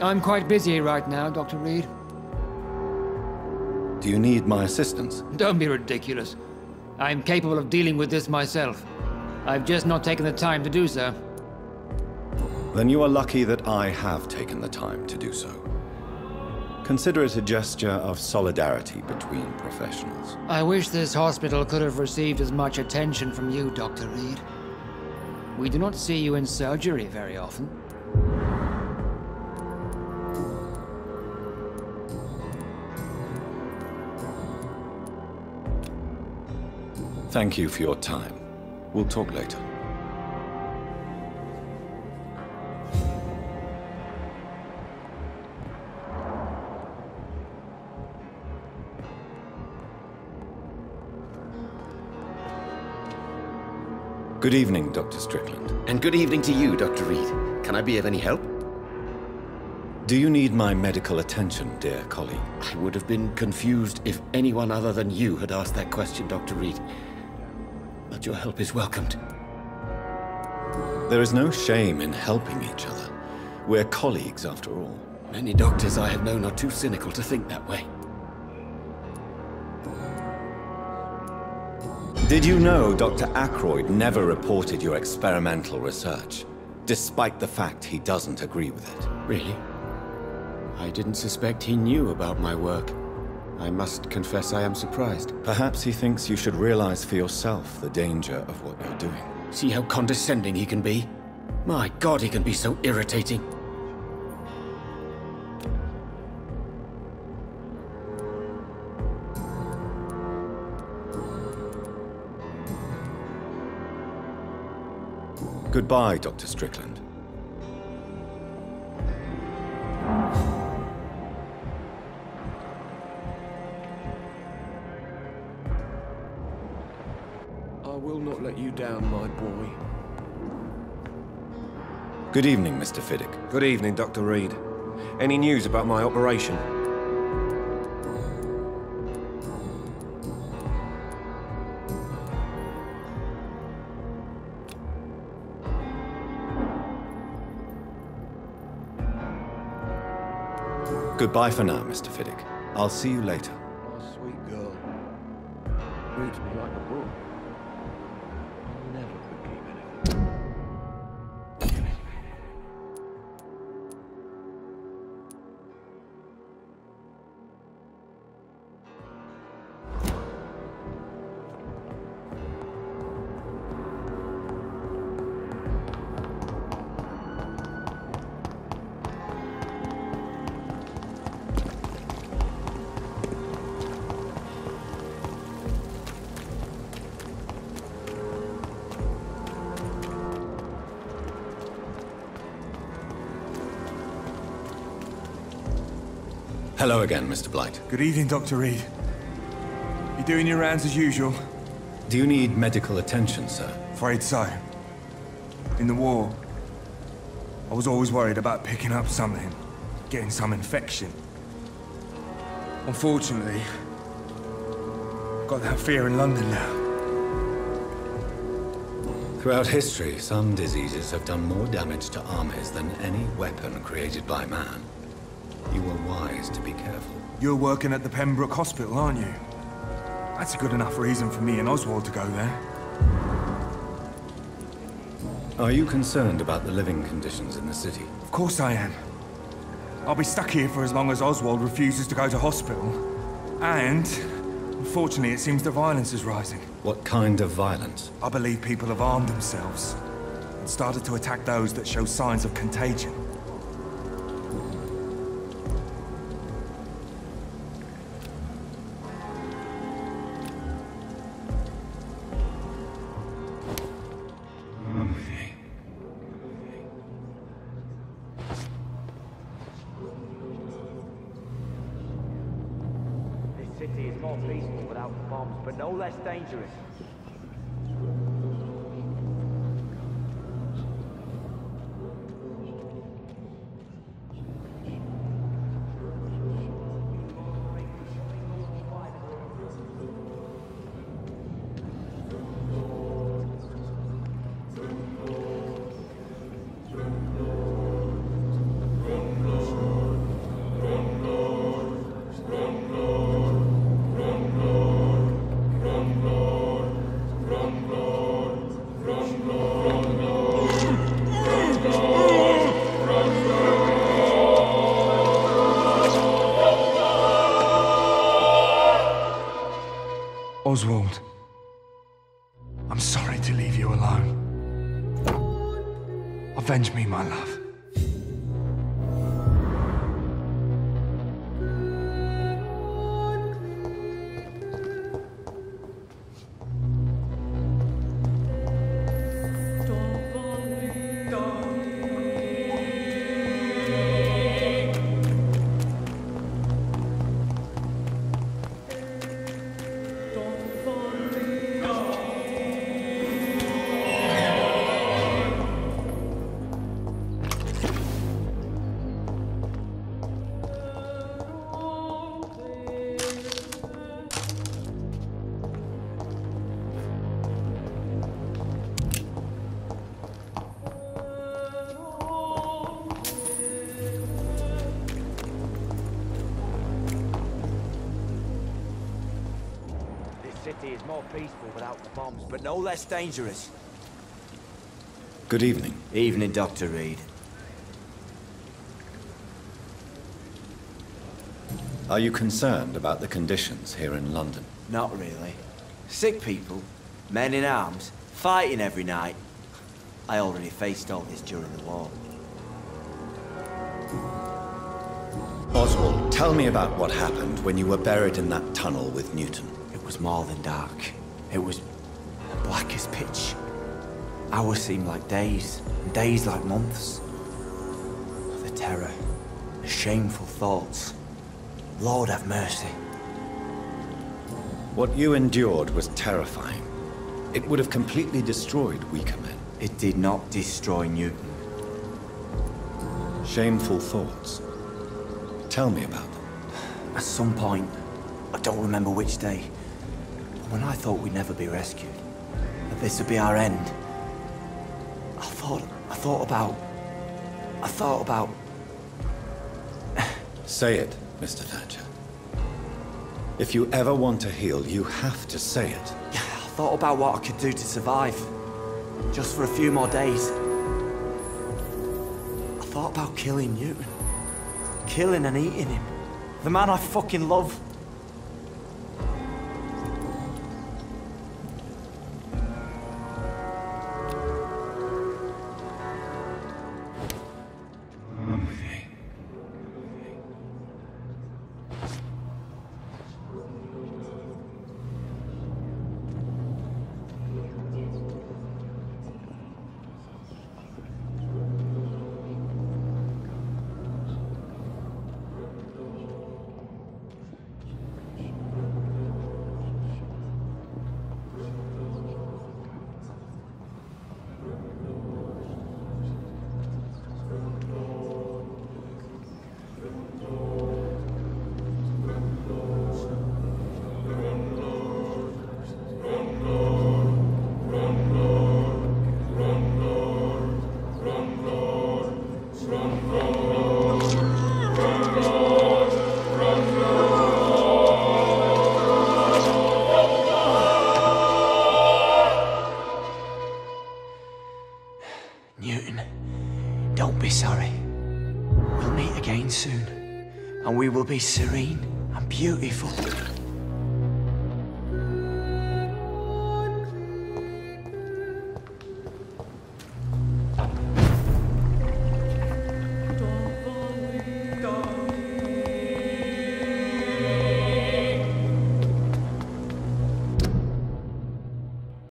I'm quite busy right now, Dr. Reid. Do you need my assistance? Don't be ridiculous. I'm capable of dealing with this myself. I've just not taken the time to do so. Then you are lucky that I have taken the time to do so. Consider it a gesture of solidarity between professionals. I wish this hospital could have received as much attention from you, Dr. Reid. We do not see you in surgery very often. Thank you for your time. We'll talk later. Good evening, Dr. Strickland. And good evening to you, Dr. Reid. Can I be of any help? Do you need my medical attention, dear colleague? I would have been confused if anyone other than you had asked that question, Dr. Reid. But your help is welcomed. There is no shame in helping each other. We're colleagues, after all. Many doctors I have known are too cynical to think that way. Did you know Dr. Ackroyd never reported your experimental research, despite the fact he doesn't agree with it? Really? I didn't suspect he knew about my work. I must confess I am surprised. Perhaps he thinks you should realize for yourself the danger of what you're doing. See how condescending he can be? My god, he can be so irritating. Goodbye, Dr. Strickland. Will not let you down, my boy. Good evening, Mr. Fiddick. Good evening, Dr. Reid. Any news about my operation? Goodbye for now, Mr. Fiddick. I'll see you later. My sweet girl. Reads me like a book. Hello again, Mr. Blight. Good evening, Dr. Reid. You doing your rounds as usual? Do you need medical attention, sir? Afraid so. In the war, I was always worried about picking up something, getting some infection. Unfortunately, I've got that fear in London now. Throughout history, some diseases have done more damage to armies than any weapon created by man. You were wise to be careful. You're working at the Pembroke Hospital, aren't you? That's a good enough reason for me and Oswald to go there. Are you concerned about the living conditions in the city? Of course I am. I'll be stuck here for as long as Oswald refuses to go to hospital. And, unfortunately, it seems the violence is rising. What kind of violence? I believe people have armed themselves and started to attack those that show signs of contagion. City is more peaceful without bombs, but no less dangerous. Oswald. I'm sorry to leave you alone. Avenge me, my love. Is more peaceful without the bombs, but no less dangerous. Good evening. Evening, Dr. Reid. Are you concerned about the conditions here in London? Not really. Sick people, men in arms, fighting every night. I already faced all this during the war. Oswald, tell me about what happened when you were buried in that tunnel with Newton. It was more than dark. It was black as pitch. Hours seemed like days, and days like months. The terror, the shameful thoughts. Lord have mercy. What you endured was terrifying. It would have completely destroyed weaker men. It did not destroy Newton. Shameful thoughts. Tell me about them. At some point, I don't remember which day, when I thought we'd never be rescued, that this would be our end, I thought, I thought about, I thought about, Say it, Mr. Thatcher. If you ever want to heal, you have to say it. I thought about what I could do to survive, just for a few more days. I thought about killing Newton, killing and eating him, the man I fucking love. Be serene and beautiful.